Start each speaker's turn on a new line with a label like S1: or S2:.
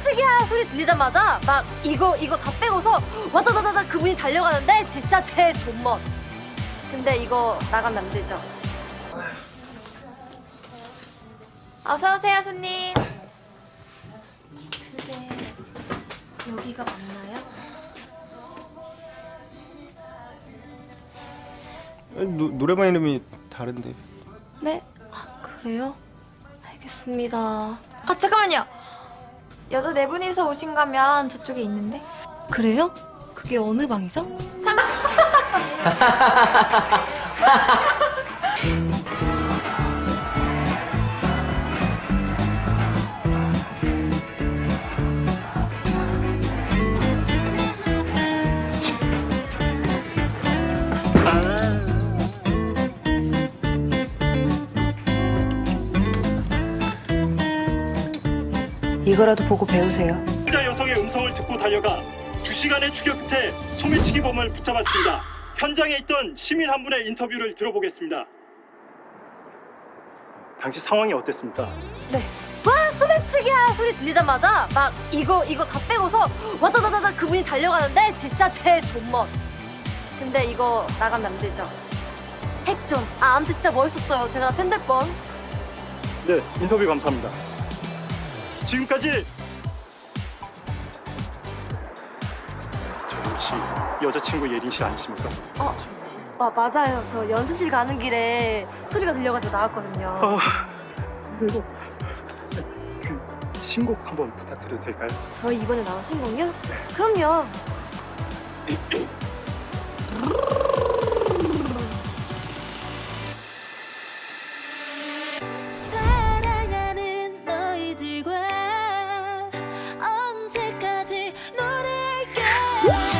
S1: 소매치기야 소리 들리자마자 막 이거 이거 다 빼고서 와다다다다 그분이 달려가는데 진짜 대존멋. 근데 이거 나가면 안 되죠.
S2: 어서 오세요, 손님.
S1: 근데 여기가 맞나요?
S3: 노, 노래방 이름이 다른데
S1: 네. 아 그래요? 알겠습니다.
S2: 아, 잠깐만요. 여자 네 분이서 오신 거면 저쪽에 있는데.
S1: 그래요? 그게 어느 방이죠?
S4: 이거라도 보고 배우세요.
S5: 피자 여성의 음성을 듣고 달려가 2시간의 추격 끝에 소매치기 범을 붙잡았습니다. 현장에 있던 시민 한 분의 인터뷰를 들어보겠습니다. 당시 상황이 어땠습니까?
S1: 네. 와 소매치기야 소리 들리자마자 막 이거 이거 다 빼고서 와다다다다 그분이 달려가는데 진짜 대존멋. 근데 이거 나가면 안 되죠. 핵존. 아 아무튼 진짜 멋있었어요. 제가 팬 될 뻔.
S5: 네, 인터뷰 감사합니다. 지금까지 저 혹시 여자친구 예린 씨 아니십니까?
S1: 어, 아, 맞아요. 저 연습실 가는 길에 소리가 들려가지고 나왔거든요.
S5: 아, 그리고 그 신곡 한번 부탁드려도 될까요?
S1: 저희 이번에 나온 신곡요? 그럼요. 우!